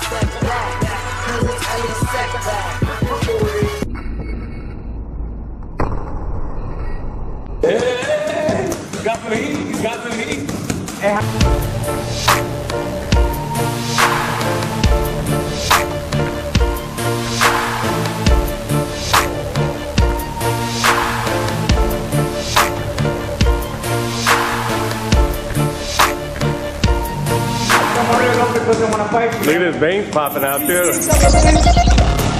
step back. Cause it's only setback. Hey, got heat. Got heat. Look at his veins popping out too.